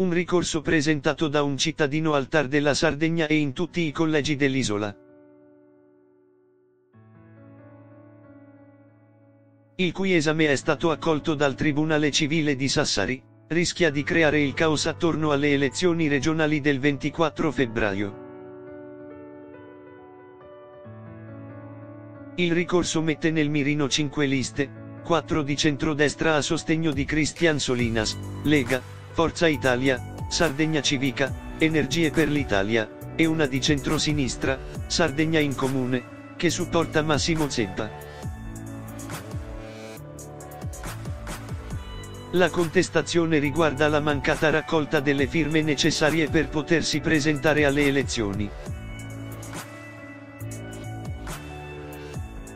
Un ricorso presentato da un cittadino al TAR della Sardegna e in tutti i collegi dell'isola. Il cui esame è stato accolto dal Tribunale Civile di Sassari, rischia di creare il caos attorno alle elezioni regionali del 24 febbraio. Il ricorso mette nel mirino 5 liste, 4 di centrodestra a sostegno di Cristian Solinas, Lega, Forza Italia, Sardegna Civica, Energie per l'Italia, e una di centrosinistra, Sardegna in Comune, che supporta Massimo Zeppa. La contestazione riguarda la mancata raccolta delle firme necessarie per potersi presentare alle elezioni.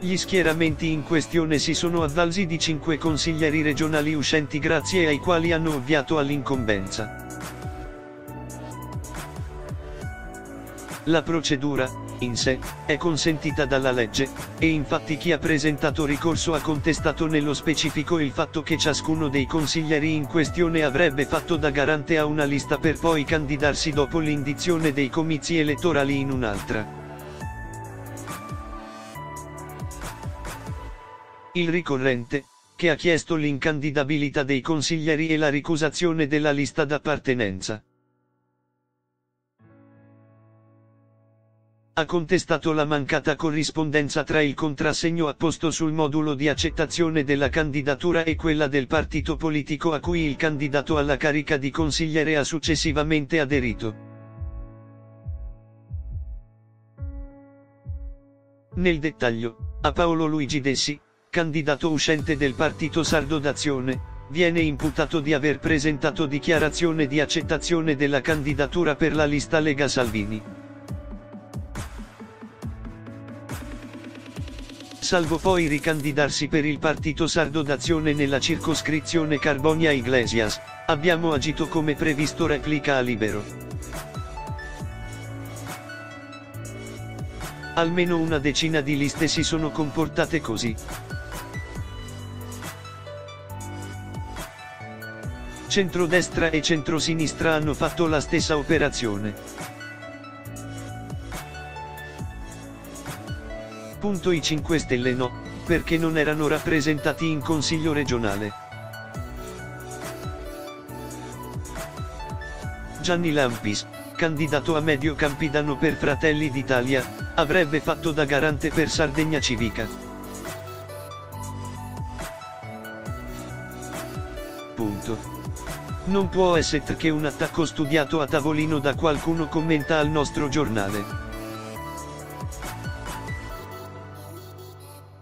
Gli schieramenti in questione si sono avvalsi di cinque consiglieri regionali uscenti grazie ai quali hanno ovviato all'incombenza. La procedura, in sé, è consentita dalla legge, e infatti chi ha presentato ricorso ha contestato nello specifico il fatto che ciascuno dei consiglieri in questione avrebbe fatto da garante a una lista per poi candidarsi dopo l'indizione dei comizi elettorali in un'altra. Il ricorrente, che ha chiesto l'incandidabilità dei consiglieri e la ricusazione della lista d'appartenenza. Ha contestato la mancata corrispondenza tra il contrassegno apposto sul modulo di accettazione della candidatura e quella del partito politico a cui il candidato alla carica di consigliere ha successivamente aderito. Nel dettaglio, a Paolo Luigi Dessi, candidato uscente del Partito Sardo d'Azione, viene imputato di aver presentato dichiarazione di accettazione della candidatura per la lista Lega Salvini. Salvo poi ricandidarsi per il Partito Sardo d'Azione nella circoscrizione Carbonia Iglesias, abbiamo agito come previsto replica a libero. Almeno una decina di liste si sono comportate così. Centrodestra e centrosinistra hanno fatto la stessa operazione. Punto i 5 Stelle no, perché non erano rappresentati in Consiglio regionale. Gianni Lampis, candidato a medio campidano per Fratelli d'Italia, avrebbe fatto da garante per Sardegna Civica. Punto. Non può essere che un attacco studiato a tavolino da qualcuno commenta al nostro giornale.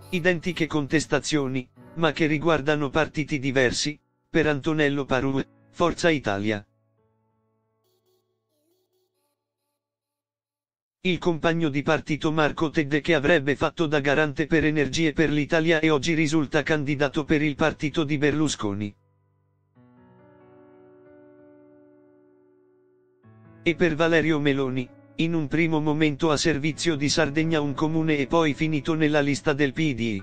Identiche contestazioni, ma che riguardano partiti diversi, per Antonello Parue, Forza Italia. Il compagno di partito Marco Tedde che avrebbe fatto da garante per Energie per l'Italia e oggi risulta candidato per il partito di Berlusconi. E per Valerio Meloni, in un primo momento a servizio di Sardegna un comune e poi finito nella lista del PD.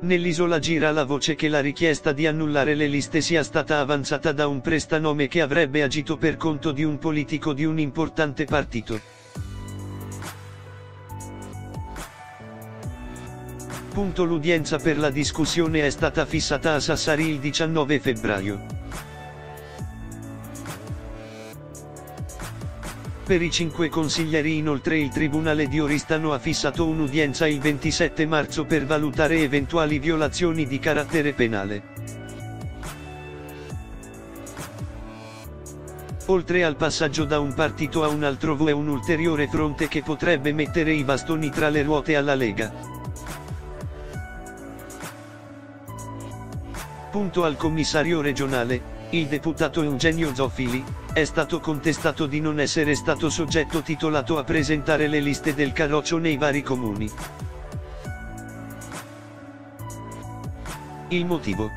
Nell'isola gira la voce che la richiesta di annullare le liste sia stata avanzata da un prestanome che avrebbe agito per conto di un politico di un importante partito. L'udienza per la discussione è stata fissata a Sassari il 19 febbraio. Per i cinque consiglieri inoltre il Tribunale di Oristano ha fissato un'udienza il 27 marzo per valutare eventuali violazioni di carattere penale. Oltre al passaggio da un partito a un altro è un ulteriore fronte che potrebbe mettere i bastoni tra le ruote alla Lega. Punto al commissario regionale, il deputato Eugenio Zoffili, è stato contestato di non essere stato soggetto titolato a presentare le liste del Carroccio nei vari comuni. Il motivo?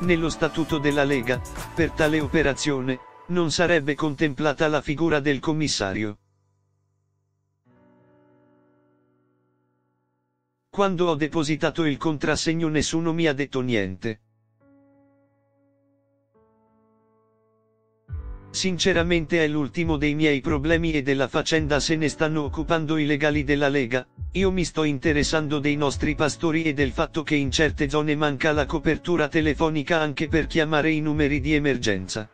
Nello statuto della Lega, per tale operazione, non sarebbe contemplata la figura del commissario. Quando ho depositato il contrassegno nessuno mi ha detto niente. Sinceramente è l'ultimo dei miei problemi e della faccenda se ne stanno occupando i legali della Lega, io mi sto interessando dei nostri pastori e del fatto che in certe zone manca la copertura telefonica anche per chiamare i numeri di emergenza.